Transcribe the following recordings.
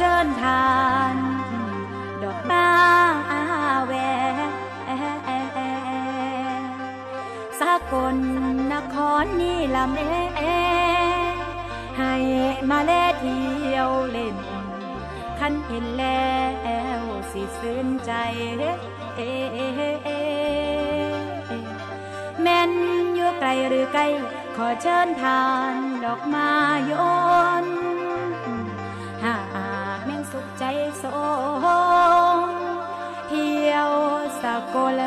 เชิญทาน ดอกตาอาแวสากลนครนี่ละเมให้มาเล่เที่ยวเล่นขันเห็นแล้วสิซึ้นใจแมนอยู่ไกลหรือไกล ขอเชิญทานดอกมาโยน สงเที่ยวสกล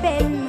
papel.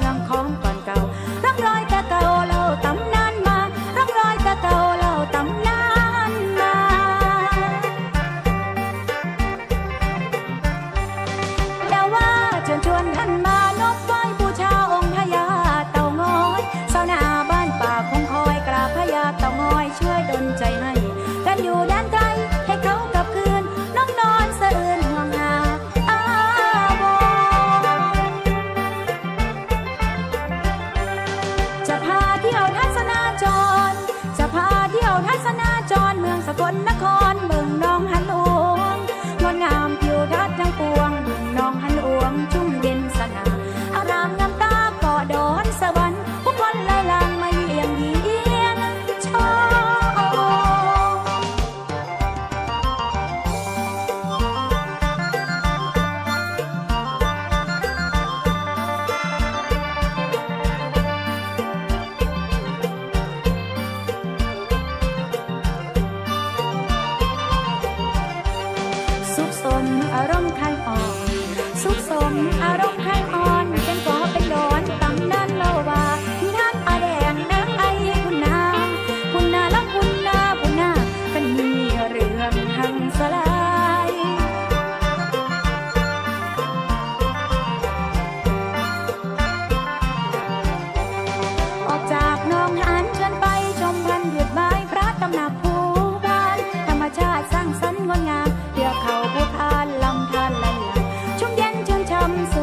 I'm so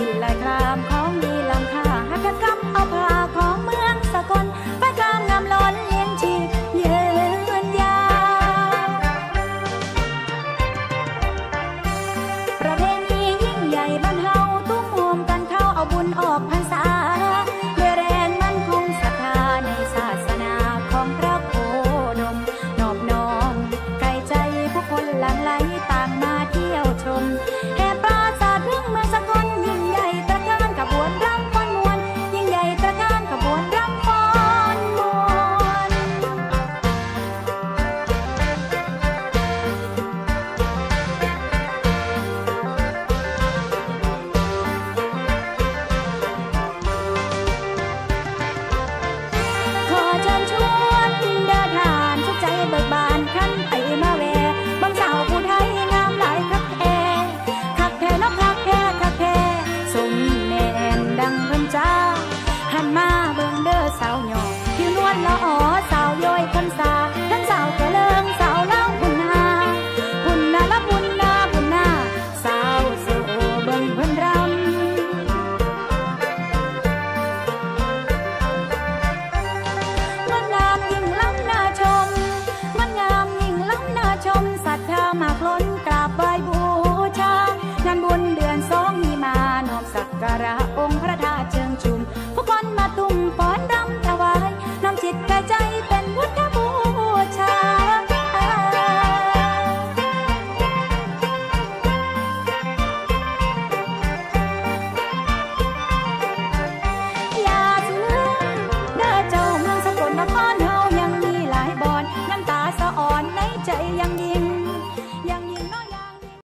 นลายคลามค